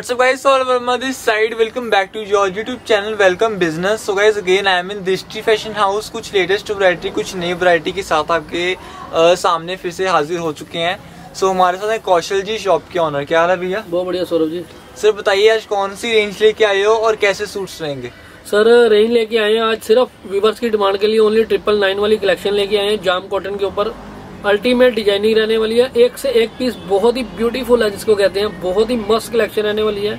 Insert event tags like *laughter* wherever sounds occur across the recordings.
what's up guys? All Verma this side. Welcome back to your YouTube channel welcome business. So guys again I am in Dishti Fashion House. कुछ latest variety कुछ नई variety के साथ आपके आ, सामने फिर से हाजिर हो चुके हैं। सो so, हमारे साथ है कौशल जी शॉप के ऑनर क्या हाल है भैया? बहुत बढ़िया सौरभ जी। सर बताइए आज कौन सी रेंज लेके आए हो और कैसे सूट्स रहेंगे? सर रेंज लेके आए हैं आज सिर्फ़ वीवर्स की डिमांड के लिए ओनली ट्रिपल नाइन वाली कलेक्शन लेके आए हैं जाम कॉटन के ऊपर। अल्टीमेट डिज़ाइनिंग रहने वाली है। एक से एक पीस बहुत ही ब्यूटीफुल है जिसको कहते हैं। बहुत ही मस्त कलेक्शन रहने वाली है।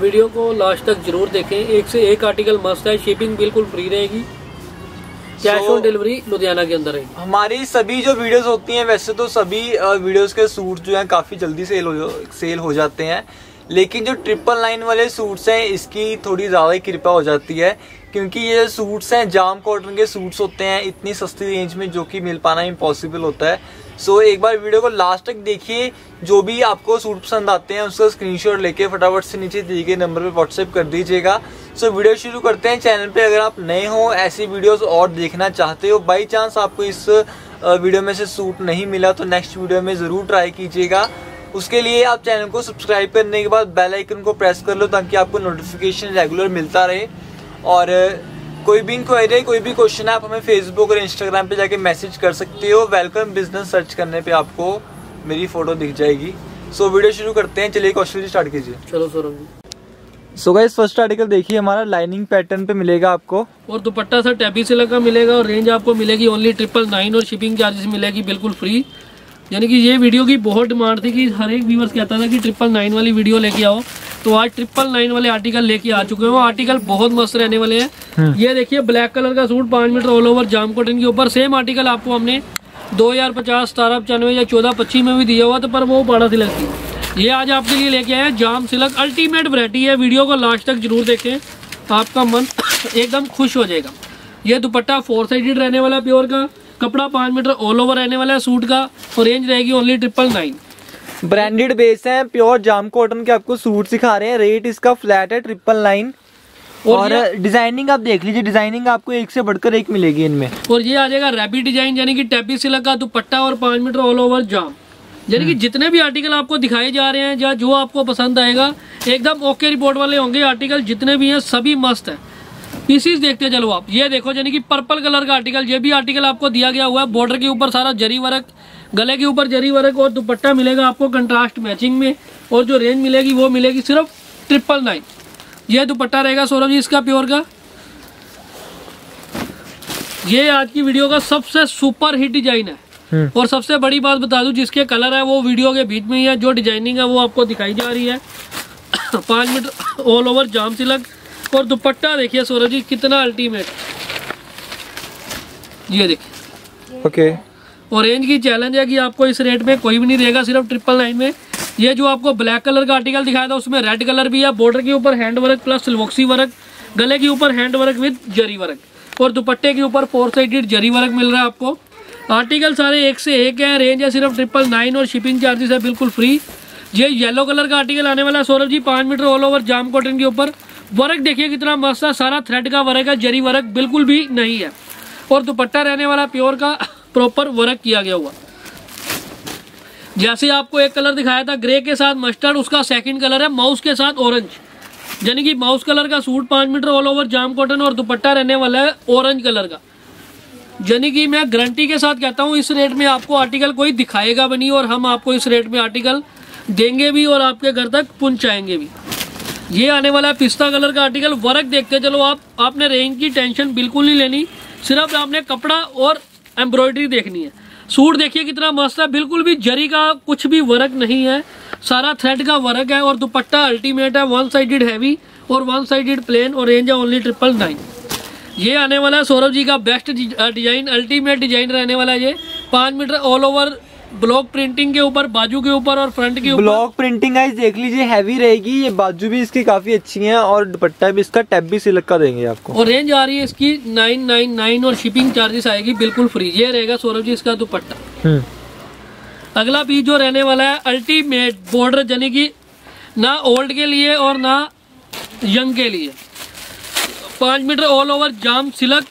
वीडियो को लास्ट तक ज़रूर देखें। एक से एक आर्टिकल मस्त है। शिपिंग बिल्कुल फ्री रहेगी। कैश ऑन डिलीवरी लुधियाना के अंदर रहेगी। हमारी सभी जो वीडियोस होती हैं वैसे तो सभी वीडियोस के सूट जो हैं काफ़ी जल्दी सेल हो सेल हो जाते हैं। लेकिन जो ट्रिपल लाइन वाले सूट्स हैं इसकी थोड़ी ज़्यादा ही कृपा हो जाती है। क्योंकि ये सूट्स हैं जाम कॉटन के सूट्स होते हैं इतनी सस्ती रेंज में जो कि मिल पाना इम्पॉसिबल होता है। सो so, एक बार वीडियो को लास्ट तक देखिए जो भी आपको सूट पसंद आते हैं उसका स्क्रीनशॉट लेके फटाफट से नीचे दिए गए नंबर पे व्हाट्सएप कर दीजिएगा। सो so, वीडियो शुरू करते हैं। चैनल पे अगर आप नए हो ऐसी वीडियोस और देखना चाहते हो बाई चांस आपको इस वीडियो में से सूट नहीं मिला तो नेक्स्ट वीडियो में ज़रूर ट्राई कीजिएगा। उसके लिए आप चैनल को सब्सक्राइब करने के बाद बेल आइकन को प्रेस कर लो ताकि आपको नोटिफिकेशन रेगुलर मिलता रहे। और कोई भी इंक्वायरी कोई भी क्वेश्चन है आप हमें फेसबुक और इंस्टाग्राम पे जाके मैसेज कर सकते हो। वेलकम बिज़नेस सर्च करने पे आपको मेरी फ़ोटो दिख जाएगी। सो so, वीडियो शुरू करते हैं। चलिए क्वेश्चन स्टार्ट कीजिए। चलो Saurabh so guys first article देखिए हमारा लाइनिंग पैटर्न पे मिलेगा आपको। और दुपट्टा सर टैबी से लगा मिलेगा और रेंज आपको मिलेगी ओनली ट्रिपल नाइन और शिपिंग चार्जेस मिलेगी बिल्कुल फ्री यानी कि ये वीडियो की बहुत डिमांड थी कि हर एक व्यूवर्स कहता था कि ट्रिपल नाइन वाली वीडियो लेके आओ। तो आज ट्रिपल नाइन वाले आर्टिकल लेके आ चुके हैं। वो आर्टिकल बहुत मस्त रहने वाले हैं। हम्म। ये देखिए ब्लैक कलर का सूट पाँच मीटर ऑल ओवर जाम कॉटन के ऊपर। सेम आर्टिकल आपको हमने दो हज़ार पचास सतारह पचानवे या चौदह पच्चीस में भी दिया हुआ था पर वो बड़ा सिलक थी ये आज आपके लिए लेके आए जाम सिलक। अल्टीमेट वरायटी है। वीडियो को लास्ट तक ज़रूर देखें। आपका मन *coughs* एकदम खुश हो जाएगा। ये दुपट्टा फोर साइडेड रहने वाला प्योर का। कपड़ा पाँच मीटर ऑल ओवर रहने वाला है सूट का। और रेंज रहेगी only triple nine branded base है प्योर जाम कॉटन के आपको सूट सिखा रहे हैं। रेट इसका फ्लैट है ट्रिपल नाइन और, डिज़ाइनिंग आप देख लीजिए डिज़ाइनिंग आपको एक से बढ़कर एक मिलेगी इनमें। और ये आ जाएगा रैबी डिज़ाइन यानी कि टैपी सिलक का दुपट्टा और पाँच मीटर ऑल ओवर जाम। यानी कि हम्म। जितने भी आर्टिकल आपको दिखाए जा रहे हैं या जो आपको पसंद आएगा एकदम ओके रिपोर्ट वाले होंगे आर्टिकल जितने भी हैं सभी मस्त है। पीसीस देखते चलो आप। ये देखो यानी कि पर्पल कलर का आर्टिकल ये भी आर्टिकल आपको दिया गया हुआ है बॉर्डर के ऊपर सारा जरी वर्क गले के ऊपर जरी वर्क और दुपट्टा मिलेगा आपको कंट्रास्ट मैचिंग में और जो रेंज मिलेगी वो मिलेगी सिर्फ़ ट्रिपल नाइन ये दुपट्टा रहेगा सौरभ जी इसका प्योर का। ये आज की वीडियो का सबसे सुपर हिट डिज़ाइन है। हम्म। और सबसे बड़ी बात बता दूँ जिसके कलर है वो वीडियो के बीच में ही है जो डिज़ाइनिंग है वो आपको दिखाई जा रही है। *coughs* पाँच मीटर ऑल ओवर जाम सिलक। और दुपट्टा देखिए सूरज जी कितना अल्टीमेट ये देखिए। ओके और रेंज की चैलेंज है कि आपको इस रेट में कोई भी नहीं देगा, सिर्फ़ ट्रिपल नाइन में। ये जो आपको ब्लैक कलर का आर्टिकल दिखाया था, उसमें रेड कलर भी है बॉर्डर के ऊपर हैंड वर्क प्लस सिलवॉक्सी वर्क गले के ऊपर hand work with zari work और दुपट्टे के ऊपर फोर साइडेड जरी वर्क मिल रहा है आपको। आर्टिकल सारे एक से एक है रेंज है सिर्फ़ ट्रिपल नाइन और शिपिंग चार्जेस है बिल्कुल फ्री ये येलो कलर का आर्टिकल आने वाला है, सौरभ जी, पाँच मीटर ऑल ओवर जाम कॉटन के ऊपर। वर्क देखिए कितना मस्त है, सारा थ्रेड का वर्क है जरी वर्क बिल्कुल भी नहीं है। और दुपट्टा रहने वाला प्योर का प्रॉपर वर्क किया गया हुआ। जैसे आपको एक कलर दिखाया था ग्रे के साथ मस्टर्ड उसका सेकंड कलर है माउस के साथ ऑरेंज यानी कि माउस कलर का सूट पाँच मीटर ऑल ओवर जाम कॉटन और दुपट्टा रहने वाला है ऑरेंज कलर का। यानी कि मैं गारंटी के साथ कहता हूँ, इस रेट में आपको आर्टिकल कोई दिखाएगा भी नहीं और हम आपको इस रेट में आर्टिकल देंगे भी और आपके घर तक पहुंचाएँगे भी। ये आने वाला है पिस्ता कलर का आर्टिकल वर्क देखते चलो आप। आपने रेंज की टेंशन बिल्कुल नहीं लेनी। सिर्फ़ आपने कपड़ा और एम्ब्रॉयडरी देखनी है। सूट देखिए कितना मस्त है, बिल्कुल भी जरी का कुछ भी वर्क नहीं है। सारा थ्रेड का वर्क है और दुपट्टा अल्टीमेट है वन साइडेड हैवी और वन साइडेड प्लेन और रेंज है ओनली ट्रिपल नाइन ये आने वाला है सौरभ जी का बेस्ट डिज़ाइन अल्टीमेट डिज़ाइन रहने वाला है ये। पाँच metre all over block printing के ऊपर बाजू के ऊपर और फ्रंट के ऊपर? ब्लॉक प्रिंटिंग गाइस देख लीजिए हैवी रहेगी। ये बाजू भी इसकी काफ़ी अच्छी है और दुपट्टा भी इसका टैब भी सिलक का देंगे आपको। और रेंज आ रही है इसकी नाइन नाइन नाइन और शिपिंग चार्जेस आएगी बिल्कुल फ्री ये रहेगा सौरभ जी इसका दुपट्टा। हम्म। अगला पीस जो रहने वाला है अल्टीमेट बॉर्डर यानी कि ना ओल्ड के लिए और ना यंग के लिए। पाँच मीटर ऑल ओवर जाम सिलक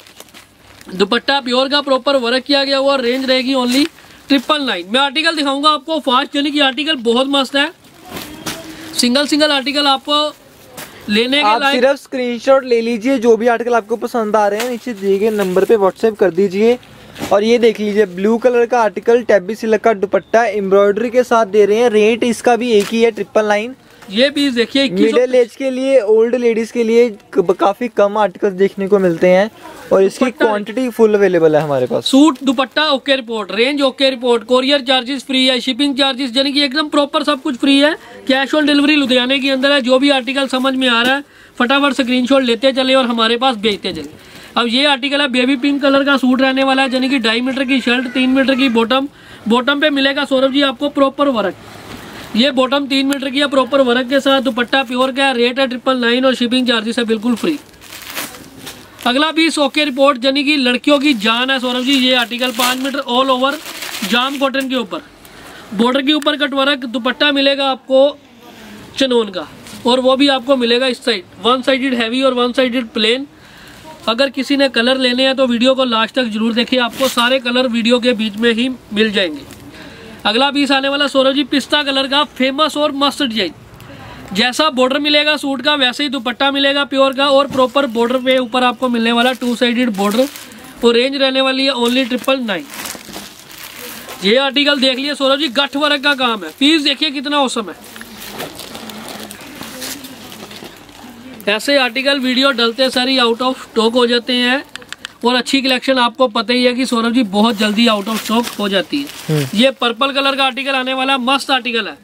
दुपट्टा प्योर का प्रॉपर वर्क किया गया हुआ रेंज रहेगी ओनली ट्रिपल नाइन मैं आर्टिकल दिखाऊँगा आपको। फास्ट चलने की आर्टिकल बहुत मस्त है। सिंगल सिंगल आर्टिकल आपको लेने के आप के सिर्फ़ स्क्रीनशॉट ले लीजिए जो भी आर्टिकल आपको पसंद आ रहे हैं नीचे दिए गए नंबर पे व्हाट्सएप कर दीजिए। और ये देख लीजिए ब्लू कलर का आर्टिकल टैबी सिलक का दुपट्टा एम्ब्रॉयडरी के साथ दे रहे हैं। रेट इसका भी एक ही है ट्रिपल नाइन ये भी देखिए मिडिल एज के लिए ओल्ड लेडीज़ के लिए काफ़ी कम आर्टिकल देखने को मिलते हैं और इसकी क्वांटिटी फुल अवेलेबल है हमारे पास। Suit dupatta okay report range okay report courier charges free है शिपिंग चार्जेस यानी कि एकदम प्रॉपर सब कुछ फ्री है। कैश ऑन डिलीवरी लुधियाने के अंदर है जो भी आर्टिकल समझ में आ रहा है फटाफट स्क्रीनशॉट लेते चले और हमारे पास भेजते चले। अब ये आर्टिकल है बेबी पिंक कलर का सूट रहने वाला है यानी कि ढाई मीटर की शर्ट तीन मीटर की बॉटम बॉटम पे मिलेगा सौरभ जी आपको प्रॉपर वर्क ये बॉटम तीन मीटर की है प्रॉपर वर्क के साथ, दुपट्टा प्योर का है रेट है ट्रिपल नाइन और शिपिंग चार्जेस है बिल्कुल फ्री अगला पीस ओके रिपोर्ट यानी कि लड़कियों की जान है, सौरभ जी, ये आर्टिकल पाँच मीटर ऑल ओवर जाम कॉटन के ऊपर। बॉर्डर के ऊपर कटवर्क दुपट्टा मिलेगा आपको चनोन का, और वो भी आपको मिलेगा इस साइड वन साइडेड हैवी और वन साइडेड प्लेन अगर किसी ने कलर लेने हैं तो वीडियो को लास्ट तक ज़रूर देखिए, आपको सारे कलर वीडियो के बीच में ही मिल जाएँगे। अगला पीस आने वाला सौरभ जी, पिस्ता कलर का फ़ेमस और मस्त डिज़ाइन जैसा बॉर्डर मिलेगा सूट का, वैसे ही दुपट्टा मिलेगा प्योर का और प्रॉपर बॉर्डर पे ऊपर आपको मिलने वाला टू साइडेड बॉर्डर और रेंज रहने वाली है ओनली ट्रिपल नाइन ये आर्टिकल देख लिए सौरभ जी, गठ वर्ग का काम है। पीस देखिए कितना औसम है। ऐसे आर्टिकल वीडियो डलते सारी आउट ऑफ़ स्टॉक हो जाते हैं। और अच्छी कलेक्शन आपको पता ही है कि सौरभ जी बहुत जल्दी आउट ऑफ़ स्टॉक हो जाती है। ये पर्पल कलर का आर्टिकल आने वाला मस्त आर्टिकल है।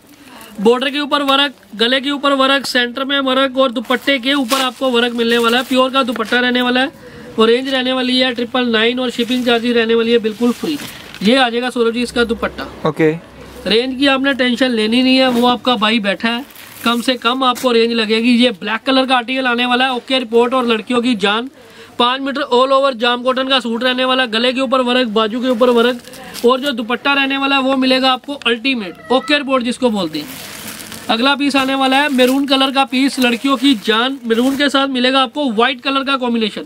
बॉर्डर के ऊपर वर्क गले के ऊपर वर्क सेंटर में वर्क और दुपट्टे के ऊपर आपको वर्क मिलने वाला है। प्योर का दुपट्टा रहने वाला है और रेंज रहने वाली है ट्रिपल नाइन और शिपिंग चार्जेस रहने वाली है बिल्कुल फ्री ये आ जाएगा सौरभ जी इसका दुपट्टा। ओके रेंज की आपने टेंशन लेनी नहीं है वो आपका भाई बैठा है। कम से कम आपको रेंज लगेगी। ये ब्लैक कलर का आर्टिकल आने वाला है ओके रिपोर्ट और लड़कियों की जान। पाँच मीटर ऑल ओवर जाम कॉटन का सूट रहने वाला गले के ऊपर वर्क बाजू के ऊपर वर्क और जो दुपट्टा रहने वाला है वो मिलेगा आपको अल्टीमेट ओके रिपोर्ट जिसको बोलते हैं। अगला पीस आने वाला है मेरून कलर का पीस लड़कियों की जान मेरून के साथ मिलेगा आपको व्हाइट कलर का कॉम्बिनेशन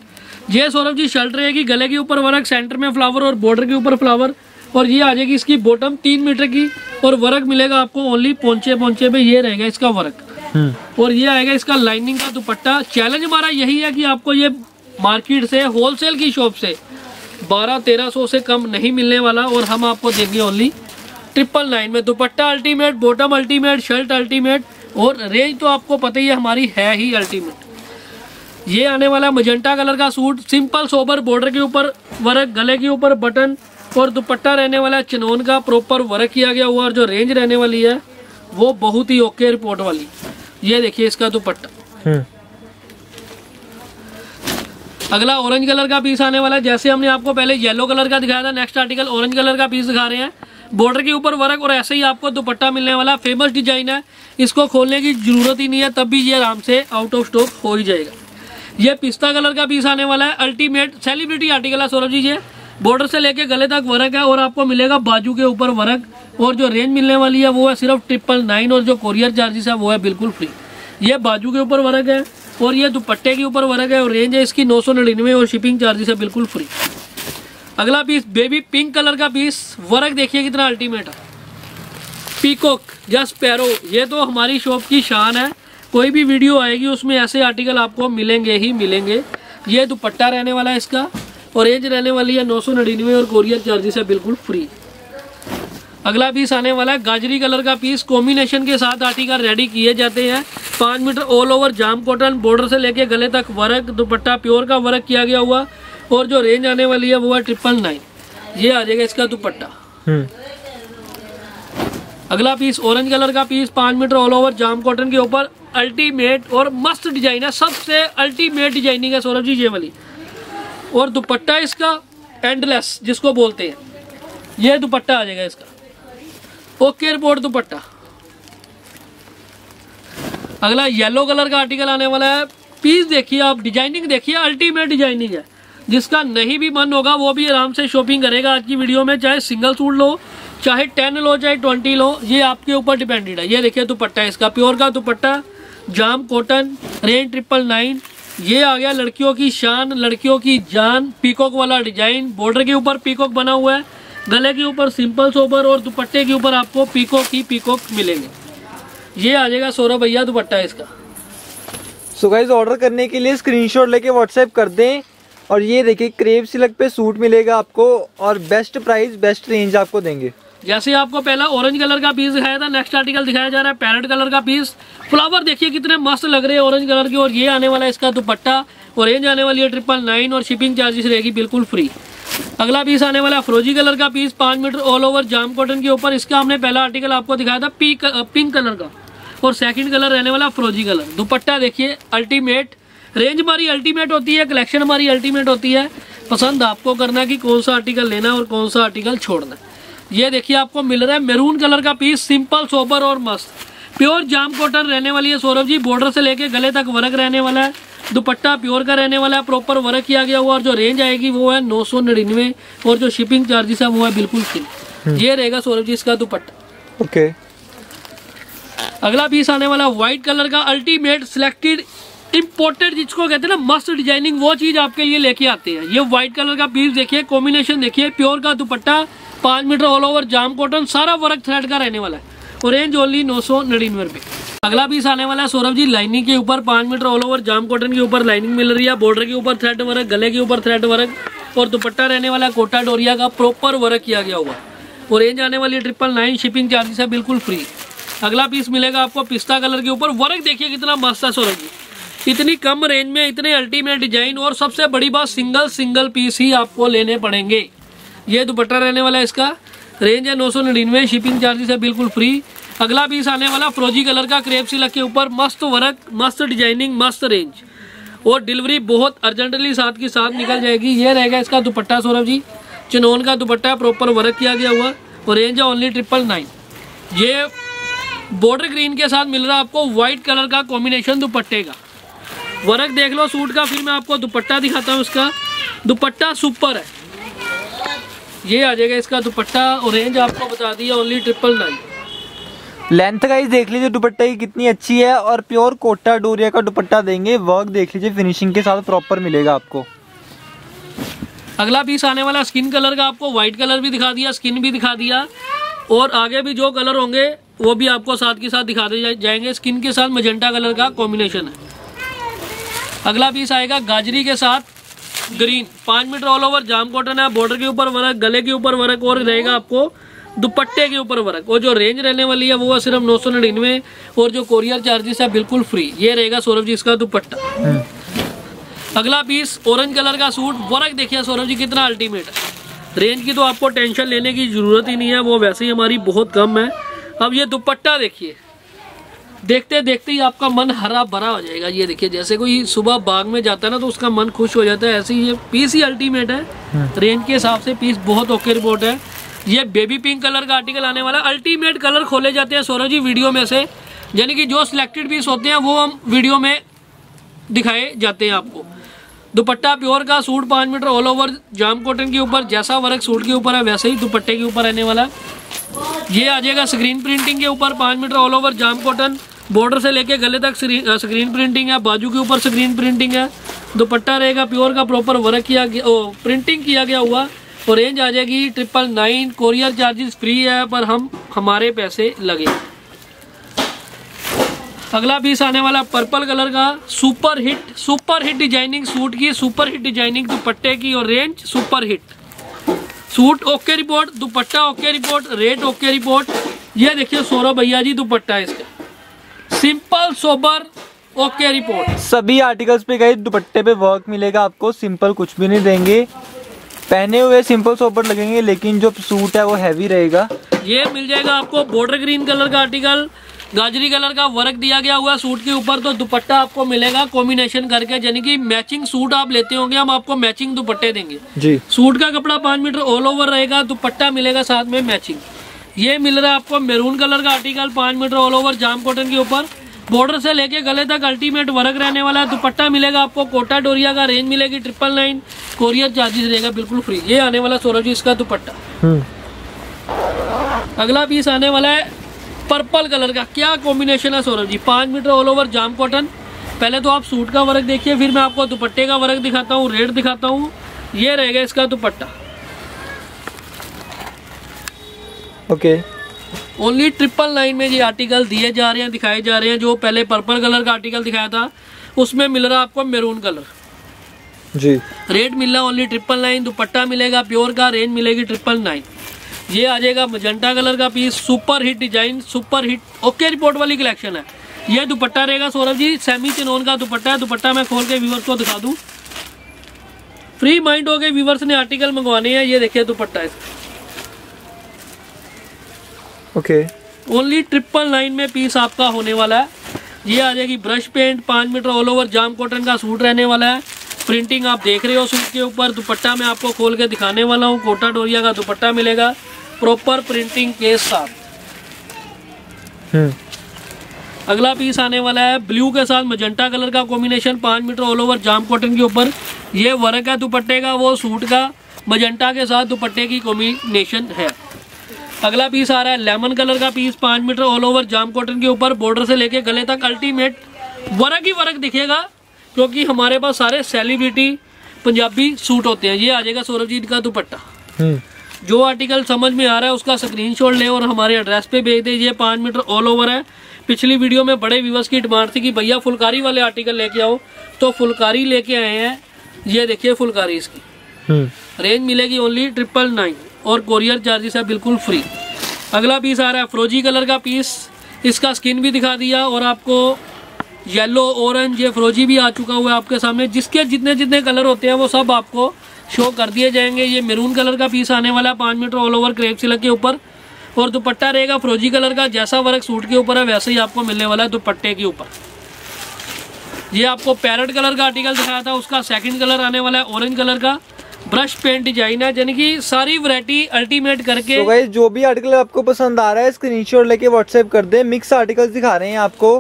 ये सौरभ जी शर्ट रहेगी गले के ऊपर वर्क सेंटर में फ्लावर और बॉर्डर के ऊपर फ्लावर और ये आ जाएगी इसकी बॉटम तीन मीटर की और वर्क मिलेगा आपको ओनली पोंचे पोंचे पे ये रहेगा इसका वर्क और ये आएगा इसका लाइनिंग का दुपट्टा। चैलेंज हमारा यही है कि आपको ये मार्केट से होलसेल की शॉप से। बारह, तेरह सौ से कम नहीं मिलने वाला और हम आपको देंगे ओनली ट्रिपल नाइन में dupatta ultimate bottom ultimate shirt ultimate और रेंज तो आपको पता ही है, हमारी है ही अल्टीमेट ये आने वाला मजेंटा कलर का सूट सिंपल सोबर बॉर्डर के ऊपर वर्क, गले के ऊपर बटन और दुपट्टा रहने वाला चिनोन का प्रॉपर वर्क किया गया हुआ और जो रेंज रहने वाली है, वो बहुत ही ओके रिपोर्ट वाली। ये देखिए इसका दुपट्टा। हम्म। अगला ऑरेंज कलर का पीस आने वाला है। जैसे हमने आपको पहले येलो कलर का दिखाया था नेक्स्ट आर्टिकल ऑरेंज कलर का पीस दिखा रहे हैं। बॉर्डर के ऊपर वर्क और ऐसे ही आपको दुपट्टा मिलने वाला फ़ेमस डिज़ाइन है। इसको खोलने की ज़रूरत ही नहीं है, तब भी ये आराम से आउट ऑफ़ स्टॉक हो ही जाएगा। ये पिस्ता कलर का पीस आने वाला है। अल्टीमेट सेलिब्रिटी आर्टिकल है, सौरभ जी ये बॉर्डर से लेके गले तक वर्क है और आपको मिलेगा बाजू के ऊपर वर्क। और जो रेंज मिलने वाली है, वो है सिर्फ़ ट्रिपल नाइन और जो कोरियर चार्जेस है, वो है बिल्कुल फ्री ये बाजू के ऊपर वर्क है। और ये दुपट्टे के ऊपर वर्क है और रेंज है इसकी नौ सौ निन्यानवे और शिपिंग चार्जेस है बिल्कुल फ्री अगला पीस बेबी पिंक कलर का पीस वर्क देखिए कितना अल्टीमेट है। पीकॉक जस्ट पैरो ये तो हमारी शॉप की शान है। कोई भी वीडियो आएगी, उसमें ऐसे आर्टिकल आपको मिलेंगे ही मिलेंगे। ये दुपट्टा रहने वाला है इसका और रेंज रहने वाली है नौ सौ नड़िनवे और कोरियर चार्जेस है बिल्कुल फ्री अगला पीस आने वाला है। गाजरी कलर का पीस कॉम्बिनेशन के साथ आर्टिकल रेडी किए जाते हैं। पाँच मीटर ऑल ओवर जाम कॉटन बॉर्डर से लेके गले तक वर्क दुपट्टा प्योर का वर्क किया गया हुआ। और जो रेंज आने वाली है वो है ट्रिपल नाइन ये आ जाएगा इसका दुपट्टा। हम्म। अगला पीस ऑरेंज कलर का पीस पाँच मीटर ऑल ओवर जाम कॉटन के ऊपर अल्टीमेट और मस्त डिज़ाइन है। सबसे अल्टीमेट डिज़ाइनिंग है सौरभ जी ये वाली। और दुपट्टा इसका एंडलेस जिसको बोलते हैं। ये दुपट्टा आ जाएगा इसका। Okay report dupatta. अगला येलो कलर का आर्टिकल आने वाला है। पीस देखिए आप डिज़ाइनिंग देखिए अल्टीमेट डिज़ाइनिंग है। जिसका नहीं भी मन होगा, वो भी आराम से शॉपिंग करेगा आज की वीडियो में, चाहे सिंगल सूट लो, चाहे टेन लो, चाहे ट्वेंटी लो, ये आपके ऊपर डिपेंडेड है। ये देखिए दुपट्टा इसका प्योर का दुपट्टा, जाम कॉटन रेन ट्रिपल नाइन ये आ गया लड़कियों की शान, लड़कियों की जान पीकॉक वाला डिज़ाइन बॉर्डर के ऊपर पीकॉक बना हुआ है। गले के ऊपर सिंपल सोबर और दुपट्टे के ऊपर आपको पीकॉक ही पीकॉक मिलेंगे। ये आ जाएगा सौरभ भैया दुपट्टा इसका। सो गाइज़ ऑर्डर करने के लिए स्क्रीनशॉट लेके व्हाट्सएप कर दें और ये देखिए क्रेप सिलक पे सूट मिलेगा आपको और बेस्ट प्राइस बेस्ट रेंज आपको देंगे। जैसे आपको पहला ऑरेंज कलर का पीस दिखाया था नेक्स्ट आर्टिकल दिखाया जा रहा है पैरेट कलर का पीस फ्लावर देखिए कितने मस्त लग रहे हैं ऑरेंज कलर के और ये आने वाला है इसका दुपट्टा। और रेंज आने वाली है ट्रिपल नाइन और शिपिंग चार्जेस रहेगी बिल्कुल फ्री अगला पीस आने वाला फ्रोजी कलर का पीस पाँच मीटर ऑल ओवर जाम कॉटन के ऊपर। इसका हमने पहला आर्टिकल आपको दिखाया था पी पिंक कलर का। और सेकंड कलर रहने वाला फ्रोजी कलर दुपट्टा देखिए अल्टीमेट रेंज हमारी अल्टीमेट होती है कलेक्शन हमारी अल्टीमेट होती है। पसंद आपको करना कि कौन सा आर्टिकल लेना और कौन सा आर्टिकल छोड़ना ये देखिए, आपको मिल रहा है मेरून कलर का पीस सिंपल सोबर और मस्त। प्योर जाम कॉटन रहने वाली है सौरभ जी बॉर्डर से लेके गले तक वर्क रहने वाला है। दुपट्टा प्योर का रहने वाला है प्रॉपर वर्क किया गया हुआ और जो रेंज आएगी वो है नौ सौ निन्यानवे और जो शिपिंग चार्जेस है वो है बिल्कुल फ्री ये रहेगा सौरभ जी इसका दुपट्टा। ओके। अगला पीस आने वाला व्हाइट कलर का अल्टीमेट सिलेक्टेड इम्पोर्टेड जिसको कहते हैं ना मस्त डिज़ाइनिंग वो चीज़ आपके लिए लेके आते हैं। ये व्हाइट कलर का पीस देखिए कॉम्बिनेशन देखिए प्योर का दुपट्टा पाँच मीटर ऑल ओवर जाम कॉटन सारा वर्क थ्रेड का रहने वाला है। और रेंज ओनली नौ सौ नड़िनवे रुपए। अगला पीस आने वाला है सौरभ जी लाइनिंग के ऊपर पाँच मीटर ऑल ओवर जाम कॉटन के ऊपर लाइनिंग मिल रही है बॉर्डर के ऊपर थ्रेड वर्क गले के ऊपर थ्रेड वर्क और दुपट्टा रहने वाला कोटा डोरिया का प्रॉपर वर्क किया गया हुआ। और रेंज आने वाली ट्रिपल नाइन शिपिंग चार्जेस है बिल्कुल फ्री अगला पीस मिलेगा आपको पिस्ता कलर के ऊपर। वर्क देखिए कितना मस्त है सौरभ जी। इतनी कम रेंज में, इतने अल्टीमेट डिज़ाइन और सबसे बड़ी बात सिंगल सिंगल पीस ही आपको लेने पड़ेंगे। ये दुपट्टा रहने वाला है इसका। रेंज है नौ सौ निन्यानवे शिपिंग चार्जेस है बिल्कुल फ्री अगला पीस आने वाला फ्रोजी कलर का क्रेप सिलक के ऊपर मस्त वर्क, मस्त डिज़ाइनिंग मस्त रेंज और डिलीवरी बहुत अर्जेंटली साथ के साथ निकल जाएगी। ये रहेगा इसका दुपट्टा, सौरभ जी। चिनोन का दुपट्टा प्रॉपर वर्क किया गया हुआ। और रेंज है ओनली ट्रिपल नाइन ये बॉर्डर ग्रीन के साथ मिल रहा है आपको व्हाइट कलर का कॉम्बिनेशन दुपट्टे का। वर्क देख लो सूट का फिर मैं आपको दुपट्टा दिखाता हूँ इसका। दुपट्टा सुपर है। ये आ जाएगा इसका दुपट्टा। और रेंज आपको बता दिया only triple nine length guys देख लीजिए, दुपट्टे की कितनी अच्छी है और प्योर कोटा डोरिया का दुपट्टा देंगे। वर्क देख लीजिए फिनिशिंग के साथ प्रॉपर मिलेगा आपको। अगला पीस आने वाला स्किन कलर का आपको व्हाइट कलर भी दिखा दिया स्किन भी दिखा दिया। और आगे भी जो कलर होंगे, वो भी आपको साथ के साथ दिखा दे जाएँगे। स्किन के साथ मजेंटा कलर का कॉम्बिनेशन है। अगला पीस आएगा गाजरी के साथ ग्रीन पाँच मीटर ऑल ओवर जाम कॉटन है बॉर्डर के ऊपर वर्क, गले के ऊपर वर्क और रहेगा आपको दुपट्टे के ऊपर वर्क। और जो रेंज रहने वाली है वो है सिर्फ़ नौ सौ निन्यानवे और जो कोरियर चार्जेस है बिल्कुल फ्री ये रहेगा सौरभ जी इसका दुपट्टा। अगला पीस ऑरेंज कलर का सूट वर्क देखिए सौरभ जी कितना अल्टीमेट है। रेंज की तो आपको टेंशन लेने की ज़रूरत ही नहीं है वो वैसे ही हमारी बहुत कम है। अब ये दुपट्टा देखिए। देखते देखते ही आपका मन हरा भरा हो जाएगा। ये देखिए जैसे कोई सुबह बाग में जाता है ना तो उसका मन खुश हो जाता है। ऐसे ही ये पीस ही अल्टीमेट है। रेंज के हिसाब से पीस बहुत ओके रिपोर्ट है। ये बेबी पिंक कलर का आर्टिकल आने वाला अल्टीमेट कलर खोले जाते हैं सौरभ जी वीडियो में से। यानी कि जो सिलेक्टेड पीस होते हैं, वो हम वीडियो में दिखाए जाते हैं आपको। दुपट्टा प्योर का सूट पाँच मीटर ऑल ओवर जाम कॉटन के ऊपर, जैसा वर्क सूट के ऊपर है, वैसे ही दुपट्टे के ऊपर रहने वाला ये आ जाएगा स्क्रीन प्रिंटिंग के ऊपर, पाँच मीटर ऑल ओवर जाम कॉटन बॉर्डर से लेके गले तक स्क्रीन प्रिंटिंग है, बाजू के ऊपर स्क्रीन प्रिंटिंग है। दुपट्टा रहेगा प्योर का प्रॉपर वर्क किया गया प्रिंटिंग किया गया हुआ। और रेंज आ जाएगी triple nine courier charges free है, पर हम, हमारे पैसे लगे। अगला पीस आने वाला पर्पल कलर का super hit super hit designing suit की सुपर हिट डिज़ाइनिंग दुपट्टे की और range super hit suit okay report dupatta okay report rate okay report ये देखिए सौरभ भैया जी दुपट्टा इसका। सिंपल सोबर ओके रिपोर्ट सभी आर्टिकल्स पे गए दुपट्टे पे वर्क मिलेगा आपको सिंपल कुछ भी नहीं देंगे। पहने हुए सिंपल सोबर लगेंगे लेकिन जो सूट है वो हैवी रहेगा। ये मिल जाएगा आपको बॉर्डर ग्रीन कलर का आर्टिकल गाजरी कलर का वर्क दिया गया हुआ सूट के ऊपर तो दुपट्टा आपको मिलेगा कॉम्बिनेशन करके यानी कि मैचिंग सूट आप लेते होंगे हम आपको मैचिंग दुपट्टे देंगे। जी। सूट का कपड़ा पाँच मीटर ऑल ओवर रहेगा दुपट्टा मिलेगा साथ में मैचिंग ये मिल रहा है आपको मेरून कलर का आर्टिकल पाँच मीटर ऑल ओवर जाम कॉटन के ऊपर। बॉर्डर से लेके गले तक अल्टीमेट वर्क रहने वाला है दुपट्टा मिलेगा आपको कोटा डोरिया का रेंज मिलेगी ट्रिपल नाइन कोरियर चार्जेस रहेगा बिल्कुल फ्री ये आने वाला सौरभ जी इसका दुपट्टा। हम्म। अगला पीस आने वाला है पर्पल कलर का। क्या कॉम्बिनेशन है सौरभ जी? पाँच मीटर ऑल ओवर जाम कॉटन पहले तो आप सूट का वर्क देखिए फिर मैं आपको दुपट्टे का वर्क दिखाता हूँ रेट दिखाता हूँ। ये रहेगा इसका dupatta. Okay only triple nine में ये आर्टिकल दिए जा रहे हैं दिखाए जा रहे हैं जो पहले पर्पल कलर का आर्टिकल दिखाया था उसमें मिल रहा आपको मेरून कलर जी। रेट मिल रहा ओनली ट्रिपल नाइन दुपट्टा मिलेगा प्योर का रेंज मिलेगी ट्रिपल नाइन ये आ जाएगा मजंटा कलर का piece super hit design super hit okay report वाली कलेक्शन है। ये दुपट्टा रहेगा सौरभ जी सेमी चिनोन का दुपट्टा है। दुपट्टा मैं खोल के व्यूवर्स को दिखा दूँ। फ्री माइंड हो गए व्यूवर्स ने आर्टिकल मंगवाने हैं। ये देखिए दुपट्टा इसका ओके ओनली ट्रिपल नाइन में पीस आपका होने वाला है। ये आ जाएगी ब्रश पेंट पाँच मीटर ऑल ओवर जाम कॉटन का सूट रहने वाला है। प्रिंटिंग आप देख रहे हो सूट के ऊपर दुपट्टा मैं आपको खोल के दिखाने वाला हूँ कोटा डोरिया का दुपट्टा मिलेगा प्रॉपर प्रिंटिंग के साथ अगला पीस आने वाला है ब्लू के साथ मजंटा कलर का कॉम्बिनेशन पाँच मीटर ऑल ओवर जाम कॉटन के ऊपर। ये वर्क है दुपट्टे का वो सूट का मजंटा के साथ दुपट्टे की कॉम्बिनेशन है। अगला पीस आ रहा है लेमन कलर का पीस पाँच मीटर ऑल ओवर जाम कॉटन के ऊपर बॉर्डर से लेके गले तक अल्टीमेट वर्क ही वर्क दिखेगा क्योंकि हमारे पास सारे सेलिब्रिटी पंजाबी सूट होते हैं। ये आ जाएगा सौरभ जी का दुपट्टा। हम्म। जो आर्टिकल समझ में आ रहा है उसका स्क्रीनशॉट ले और हमारे एड्रेस पे भेज दीजिए पाँच मीटर ऑल ओवर है। पिछली वीडियो में बड़े व्यूवर्स की डिमांड थी कि भैया फुलकारी वाले आर्टिकल लेके आओ। तो फुलकारी लेके आए हैं। ये देखिए फुलकारी इसकी। हम्म। रेंज मिलेगी ओनली ट्रिपल नाइन और कोरियर चार्जेस है बिल्कुल फ्री अगला पीस आ रहा है। फ्रोजी कलर का पीस इसका स्किन भी दिखा दिया और आपको येलो ऑरेंज ये फ्रोजी भी आ चुका हुआ है आपके सामने। जिसके जितने जितने कलर होते हैं, वो सब आपको शो कर दिए जाएँगे। ये मेरून कलर का पीस आने वाला है, पाँच metre all over crepe silk के ऊपर। और दुपट्टा रहेगा फ्रोजी कलर का, जैसा वर्क सूट के ऊपर है, वैसे ही आपको मिलने वाला है दुपट्टे के ऊपर। ये आपको पैरट कलर का आर्टिकल दिखाया था, उसका सेकंड कलर आने वाला है ऑरेंज कलर का। ब्रश पेंट डिज़ाइन है, यानी कि सारी वैरायटी अल्टीमेट करके तो जो भी आर्टिकल आपको पसंद आ रहा है स्क्रीनशॉट लेके व्हाट्सएप कर दे। मिक्स आर्टिकल्स दिखा रहे हैं आपको।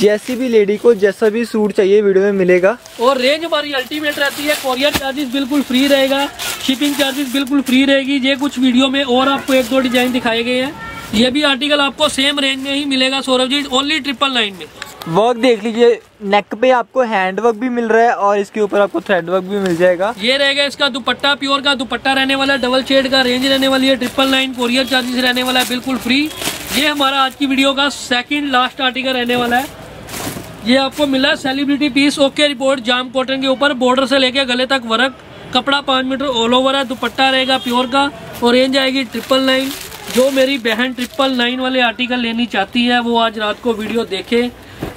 जैसी भी लेडी को जैसा भी सूट चाहिए वीडियो में मिलेगा। और रेंज हमारी अल्टीमेट रहती है कोरियर चार्जेस बिल्कुल फ्री रहेगा शिपिंग चार्जेस बिल्कुल फ्री रहेगी ये कुछ वीडियो में और आपको एक दो डिज़ाइन दिखाए गए हैं। ये भी आर्टिकल आपको सेम रेंज में ही मिलेगा Saurabh ji only triple nine में। वर्क देख लीजिए नेक पे आपको हैंड वर्क भी मिल रहा है और इसके ऊपर आपको थ्रेड वर्क भी मिल जाएगा। ये रहेगा इसका दुपट्टा प्योर का दुपट्टा रहने वाला है डबल शेड का रेंज रहने वाली है ट्रिपल नाइन कोरियर चार्जेस रहने वाला है बिल्कुल फ्री ये हमारा आज की वीडियो का सेकंड लास्ट आर्टिकल रहने वाला है। ये आपको मिला सेलिब्रिटी पीस ओके रिपोर्ट जाम कॉटन के ऊपर बॉर्डर से लेके गले तक वर्क, कपड़ा पाँच मीटर ऑल ओवर है, दुपट्टा रहेगा प्योर का, और रेंज आएगी ट्रिपल नाइन जो मेरी बहन ट्रिपल नाइन वाले आर्टिकल लेनी चाहती है, वो आज रात को वीडियो देखे।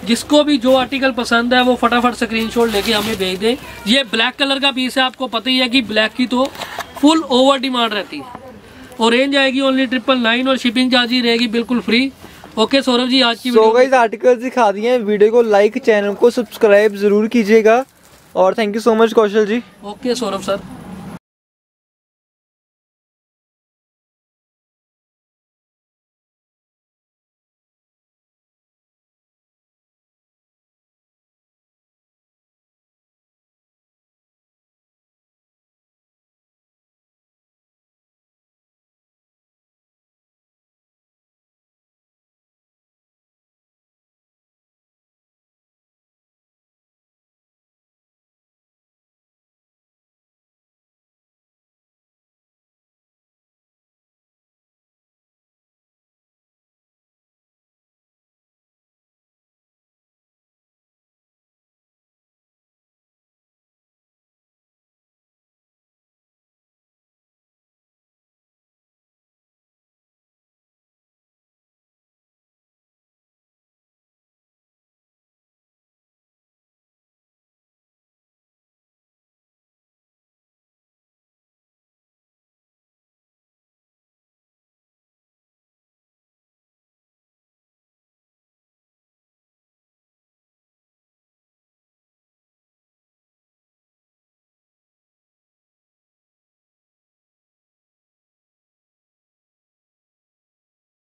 जिसको भी जो आर्टिकल पसंद है, वो फटाफट स्क्रीनशॉट लेके हमें भेज दे। ये ब्लैक कलर का पीस है, आपको पता ही है कि ब्लैक की तो फुल ओवर डिमांड रहती है। और रेंज आएगी ओनली ट्रिपल नाइन और शिपिंग चार्ज ही रहेगी बिल्कुल फ्री ओके सौरभ जी आज की सो वीडियो गाइस आर्टिकल दिखा दिए हैं वीडियो को लाइक चैनल को सब्सक्राइब ज़रूर कीजिएगा। और thank you so much Kaushal ji okay Saurabh sir